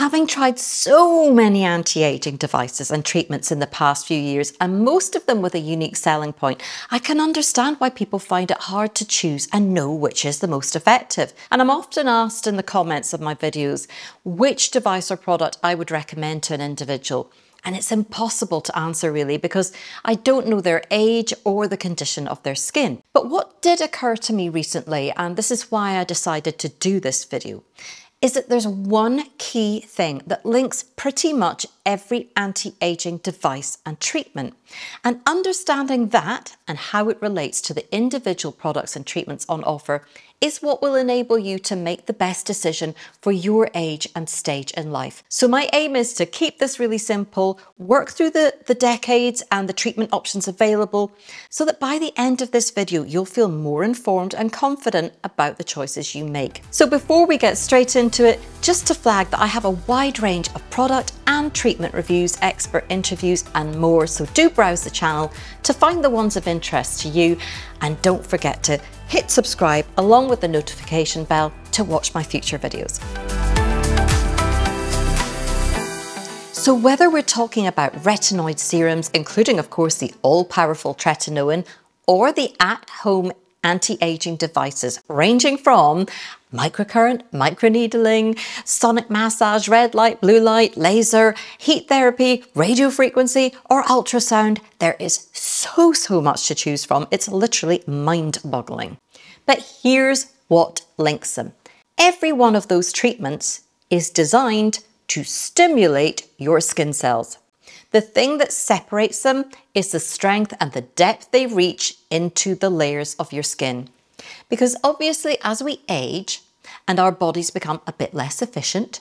Having tried so many anti aging devices and treatments in the past few years, and most of them with a unique selling point, I can understand why people find it hard to choose and know which is the most effective. And I'm often asked in the comments of my videos which device or product I would recommend to an individual. And it's impossible to answer really because I don't know their age or the condition of their skin. But what did occur to me recently, and this is why I decided to do this video, is that there's one key thing that links pretty much every anti aging device and treatment. And understanding that and how it relates to the individual products and treatments on offer is what will enable you to make the best decision for your age and stage in life. So, my aim is to keep this really simple, work through the, the decades and the treatment options available, so that by the end of this video, you'll feel more informed and confident about the choices you make. So, before we get straight into it, just to flag that I have a wide range of product and treatment reviews, expert interviews, and more. So, do browse the channel to find the ones of interest to you. And don't forget to hit subscribe along with the notification bell to watch my future videos. So whether we're talking about retinoid serums, including of course the all-powerful tretinoin, or the at-home anti-aging devices ranging from microcurrent, microneedling, sonic massage, red light, blue light, laser, heat therapy, radio frequency, or ultrasound. There is so, so much to choose from. It's literally mind boggling. But here's what links them. Every one of those treatments is designed to stimulate your skin cells. The thing that separates them is the strength and the depth they reach into the layers of your skin. Because obviously, as we age and our bodies become a bit less efficient,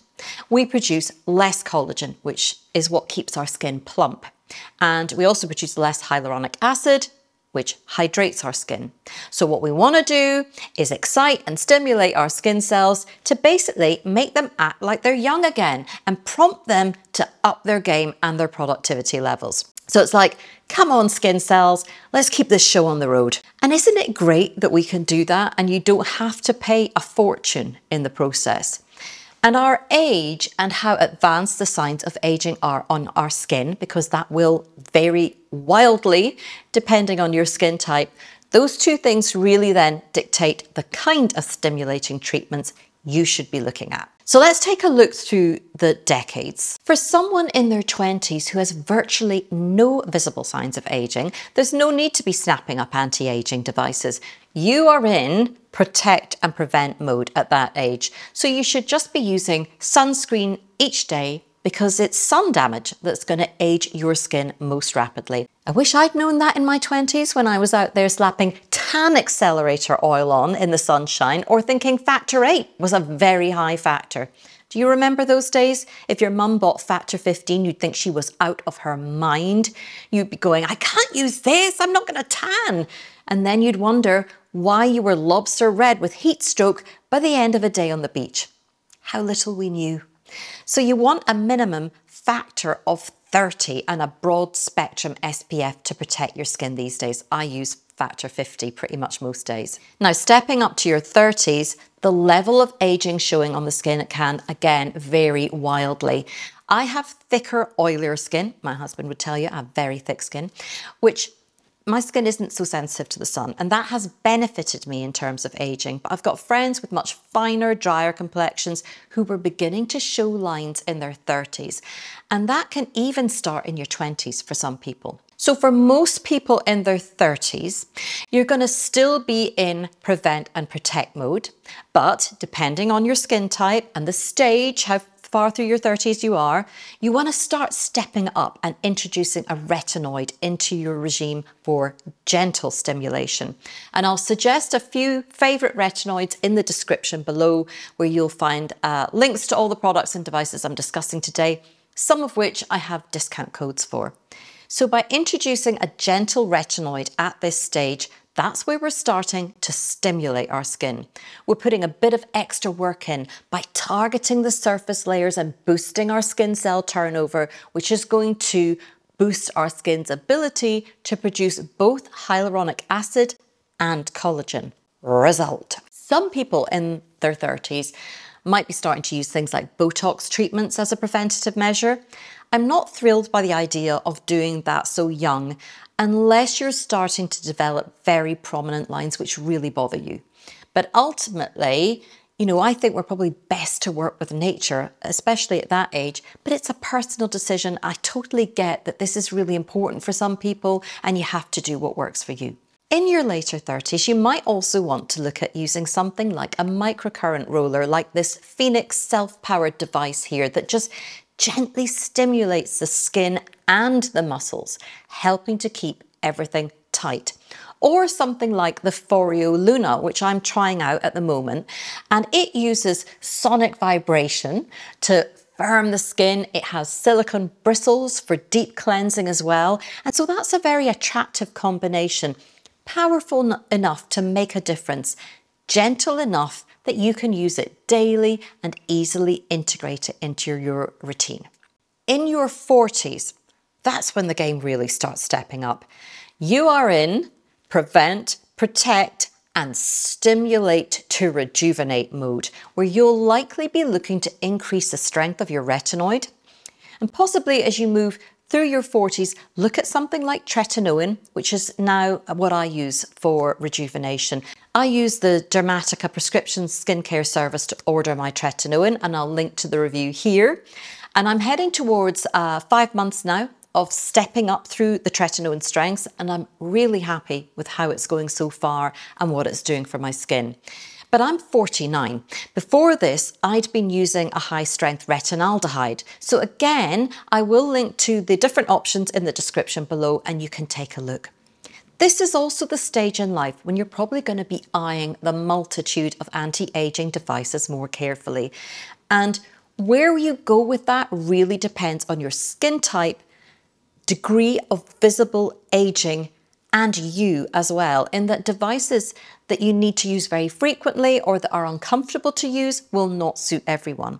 we produce less collagen, which is what keeps our skin plump. And we also produce less hyaluronic acid, which hydrates our skin. So what we want to do is excite and stimulate our skin cells to basically make them act like they're young again and prompt them to up their game and their productivity levels. So it's like, come on, skin cells, let's keep this show on the road. And isn't it great that we can do that and you don't have to pay a fortune in the process? And our age and how advanced the signs of aging are on our skin, because that will vary wildly depending on your skin type, those two things really then dictate the kind of stimulating treatments you should be looking at. So let's take a look through the decades. For someone in their 20s who has virtually no visible signs of aging, there's no need to be snapping up anti aging devices. You are in protect and prevent mode at that age. So you should just be using sunscreen each day because it's sun damage that's going to age your skin most rapidly. I wish I'd known that in my 20s when I was out there slapping tan accelerator oil on in the sunshine or thinking factor 8 was a very high factor. Do you remember those days? If your mum bought Factor 15, you'd think she was out of her mind. You'd be going, I can't use this, I'm not going to tan. And then you'd wonder why you were lobster red with heat stroke by the end of a day on the beach. How little we knew. So you want a minimum factor of 30 and a broad spectrum SPF to protect your skin these days. I use factor 50 pretty much most days. Now, stepping up to your 30s, the level of aging showing on the skin can again vary wildly. I have thicker, oilier skin. My husband would tell you I have very thick skin, which my skin isn't so sensitive to the sun, and that has benefited me in terms of aging. But I've got friends with much finer, drier complexions who were beginning to show lines in their 30s, and that can even start in your 20s for some people. So, for most people in their 30s, you're going to still be in prevent and protect mode. But depending on your skin type and the stage, how far through your 30s you are, you want to start stepping up and introducing a retinoid into your regime for gentle stimulation. And I'll suggest a few favorite retinoids in the description below where you'll find uh, links to all the products and devices I'm discussing today, some of which I have discount codes for. So by introducing a gentle retinoid at this stage, that's where we're starting to stimulate our skin. We're putting a bit of extra work in by targeting the surface layers and boosting our skin cell turnover, which is going to boost our skin's ability to produce both hyaluronic acid and collagen. Result. Some people in their 30s might be starting to use things like Botox treatments as a preventative measure. I'm not thrilled by the idea of doing that so young unless you're starting to develop very prominent lines which really bother you. But ultimately, you know, I think we're probably best to work with nature, especially at that age, but it's a personal decision. I totally get that this is really important for some people and you have to do what works for you. In your later 30s, you might also want to look at using something like a microcurrent roller, like this Phoenix self powered device here that just gently stimulates the skin and the muscles, helping to keep everything tight or something like the Foreo Luna, which I'm trying out at the moment. And it uses sonic vibration to firm the skin. It has silicone bristles for deep cleansing as well. And so that's a very attractive combination. Powerful enough to make a difference, gentle enough that you can use it daily and easily integrate it into your routine. In your 40s, that's when the game really starts stepping up. You are in prevent, protect, and stimulate to rejuvenate mode, where you'll likely be looking to increase the strength of your retinoid. And possibly as you move through your 40s, look at something like tretinoin, which is now what I use for rejuvenation. I use the Dermatica prescription skincare service to order my tretinoin, and I'll link to the review here. And I'm heading towards uh, five months now of stepping up through the tretinoin strengths, and I'm really happy with how it's going so far and what it's doing for my skin. But I'm 49. Before this, I'd been using a high strength retinaldehyde. So again, I will link to the different options in the description below and you can take a look. This is also the stage in life when you're probably going to be eyeing the multitude of anti aging devices more carefully. And where you go with that really depends on your skin type degree of visible aging and you as well, in that devices that you need to use very frequently or that are uncomfortable to use will not suit everyone.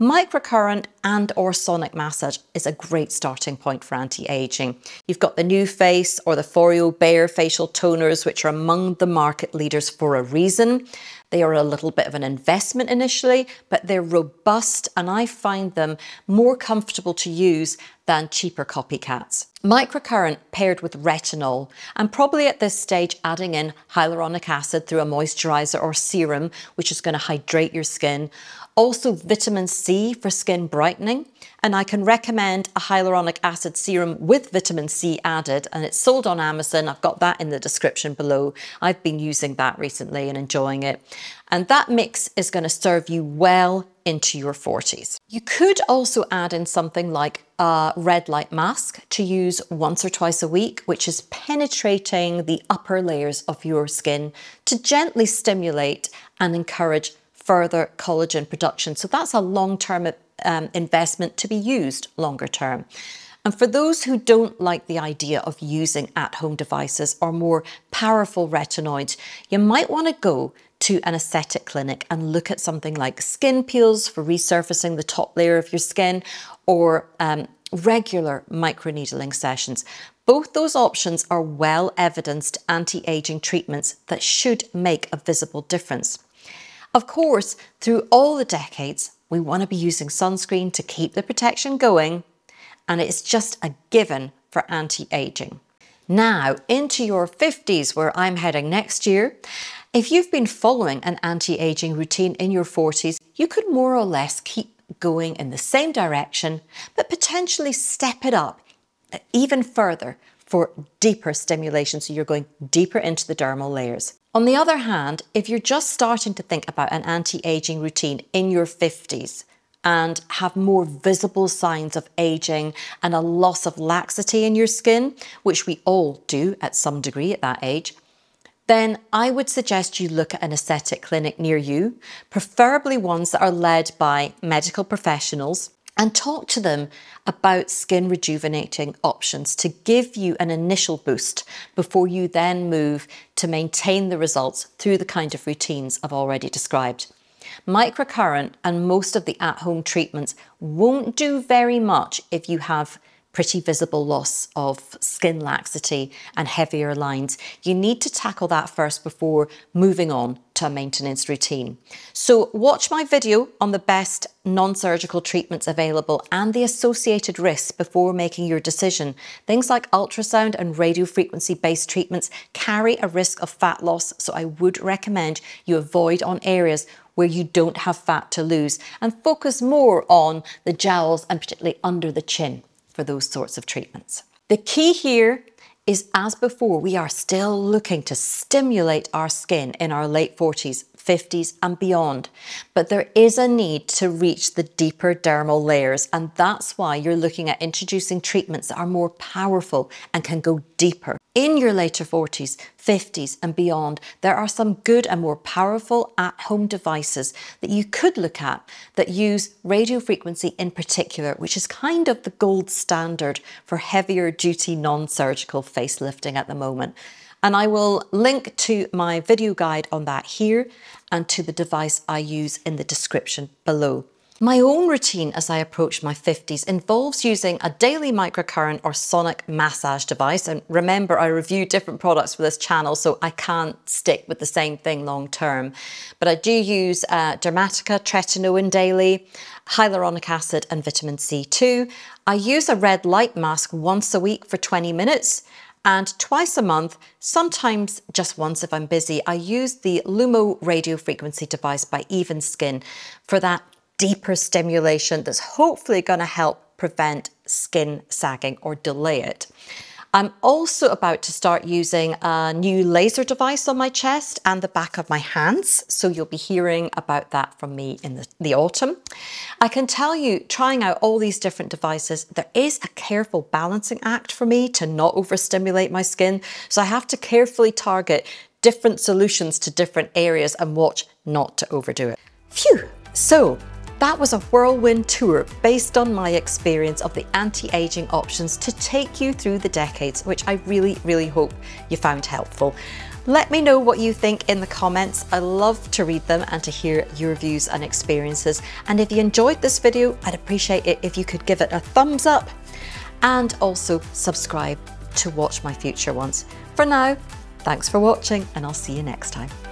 Microcurrent and or sonic massage is a great starting point for anti-aging. You've got the NuFace or the Foreo Bear facial toners, which are among the market leaders for a reason. They are a little bit of an investment initially, but they're robust and I find them more comfortable to use than cheaper copycats. Microcurrent paired with retinol, and probably at this stage adding in hyaluronic acid through a moisturizer or serum, which is going to hydrate your skin. Also, vitamin C for skin brightening. And I can recommend a hyaluronic acid serum with vitamin C added, and it's sold on Amazon. I've got that in the description below. I've been using that recently and enjoying it. And that mix is going to serve you well into your 40s. You could also add in something like a red light mask to use once or twice a week, which is penetrating the upper layers of your skin to gently stimulate and encourage further collagen production. So that's a long-term um, investment to be used longer term. And for those who don't like the idea of using at-home devices or more powerful retinoids, you might want to go to an aesthetic clinic and look at something like skin peels for resurfacing the top layer of your skin or um, regular microneedling sessions. Both those options are well evidenced anti aging treatments that should make a visible difference. Of course, through all the decades, we want to be using sunscreen to keep the protection going, and it's just a given for anti aging. Now, into your 50s, where I'm heading next year, if you've been following an anti aging routine in your 40s, you could more or less keep going in the same direction, but potentially step it up even further for deeper stimulation. So you're going deeper into the dermal layers. On the other hand, if you're just starting to think about an anti aging routine in your 50s, and have more visible signs of aging and a loss of laxity in your skin, which we all do at some degree at that age, then I would suggest you look at an aesthetic clinic near you, preferably ones that are led by medical professionals, and talk to them about skin rejuvenating options to give you an initial boost before you then move to maintain the results through the kind of routines I've already described. Microcurrent and most of the at home treatments won't do very much if you have pretty visible loss of skin laxity and heavier lines, you need to tackle that first before moving on to a maintenance routine. So watch my video on the best non-surgical treatments available and the associated risks before making your decision. Things like ultrasound and radiofrequency based treatments carry a risk of fat loss, so I would recommend you avoid on areas where you don't have fat to lose and focus more on the jowls and particularly under the chin for those sorts of treatments. The key here is as before, we are still looking to stimulate our skin in our late 40s, 50s, and beyond. But there is a need to reach the deeper dermal layers, and that's why you're looking at introducing treatments that are more powerful and can go deeper in your later 40s, 50s, and beyond, there are some good and more powerful at home devices that you could look at that use radio frequency in particular, which is kind of the gold standard for heavier duty non surgical facelifting at the moment. And I will link to my video guide on that here and to the device I use in the description below. My own routine as I approach my 50s involves using a daily microcurrent or sonic massage device. And remember, I review different products for this channel, so I can't stick with the same thing long term. But I do use uh, Dermatica tretinoin daily, hyaluronic acid, and vitamin C2. I use a red light mask once a week for 20 minutes. And twice a month, sometimes just once if I'm busy, I use the Lumo radio frequency device by Evenskyn for that deeper stimulation that's hopefully going to help prevent skin sagging or delay it. I'm also about to start using a new laser device on my chest and the back of my hands, so you'll be hearing about that from me in the, the, autumn. I can tell you, trying out all these different devices, there is a careful balancing act for me to not overstimulate my skin, so I have to carefully target different solutions to different areas and watch not to overdo it. Phew! So, that was a whirlwind tour based on my experience of the anti-aging options to take you through the decades, which I really, really hope you found helpful. Let me know what you think in the comments. I love to read them and to hear your views and experiences. And if you enjoyed this video, I'd appreciate it if you could give it a thumbs up and also subscribe to watch my future ones. For now, thanks for watching and I'll see you next time.